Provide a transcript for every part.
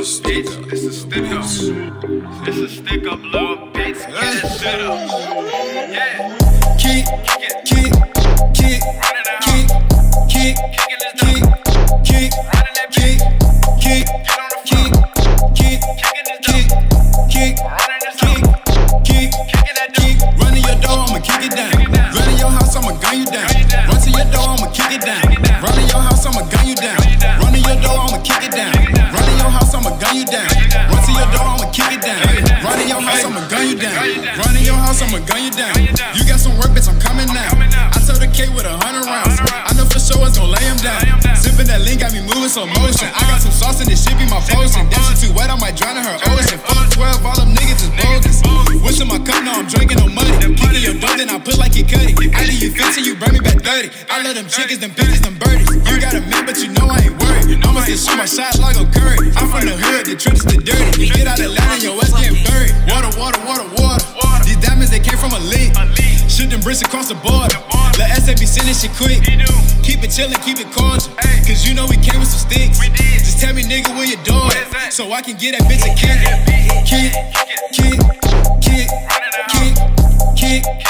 It's a stick up. It's bitch. Get that shit up. Run to your door, I'ma kick it down. Run to your door, I'ma kick it down. Run kick. Your house, I'ma gun you down. Run to your door, I'ma kick it down. Run to your house, I'ma gun you down. Run to your house, I'ma gun you down. You got some work, bitch, I'm coming now. I told the K with a hundred rounds. I know for sure it's gon' lay him down. Zipping that link got me moving slow motion. I got some sauce and this shit be my potion. That shit too wet, I might drown in her ocean. Fuck 12, all them niggas is bogus. Wishing my cup, now I'm drinking no money. Kicking your door, then I put like you cut it. I leave you 15, you bring me back 30. I love them chickens, them bitches, them birdies. You got a man, but you know I ain't worried. I'ma just shoot my shot like a curry. I'm from the hood, the trips the dirty. You get out of line and your ass getting buried. Water, water, water, water. These diamonds, they came from a leak. Shoot them bricks across the border. Let SAB send this shit quick. Keep it chillin', keep it cordial. Cause you know we came with some sticks. Just tell me, nigga, where your door at? So I can get that bitch a. Kick, kick, kick, kick, kick, kick,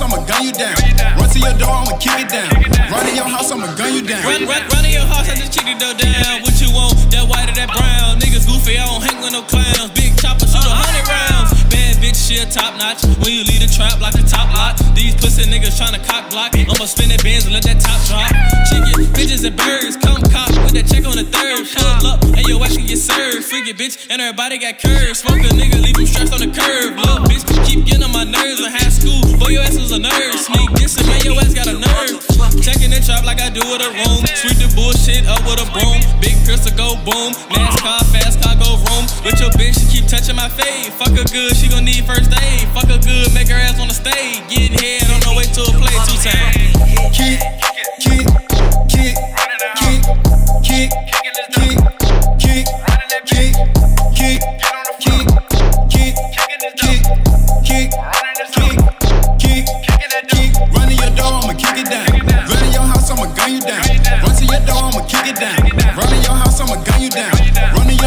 house, I'ma gun you down. Run to your door, I'ma kick it down. Run to your house, I'ma gun you down. Run, run, run in your house, I just kick it though down. What you want? That white or that brown? Niggas goofy, I don't hang with no clowns. Big chopper, shoot a hundred rounds. Bad bitch, she a top notch. When you leave the trap like a top lot. These pussy niggas tryna cock block. I'ma spin that bands and let that top drop. Bitches and birds, come cop with that check on the third. Pull up, and your ass can get served. Freaky bitch, and everybody got curves. Smoke a nigga, leave him stressed on the curb. Little bitch, keep getting on my nerves in high school. Boy, your ass was a nerd. Sneak this and man, your ass got a nerve. Checking the trap like I do with a room. Sweep the bullshit up with a broom. Big crystal go boom. NASCAR, fast car go room. With your bitch, she keep touching my face. Fuck her good, she gon' need first aid. Fuck her good,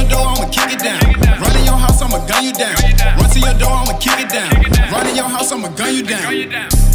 your door, I'ma kick it down. Run in your house, I'ma gun you down. Run to your door, I'ma kick it down. Run in your house, I'ma gun you down.